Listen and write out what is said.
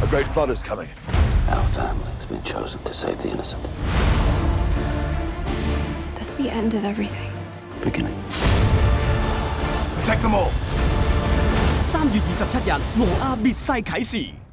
A great flood is coming. Our family has been chosen to save the innocent. This is the end of everything. Beginning. Protect them all. 三月二十七日，挪亞滅世啟示。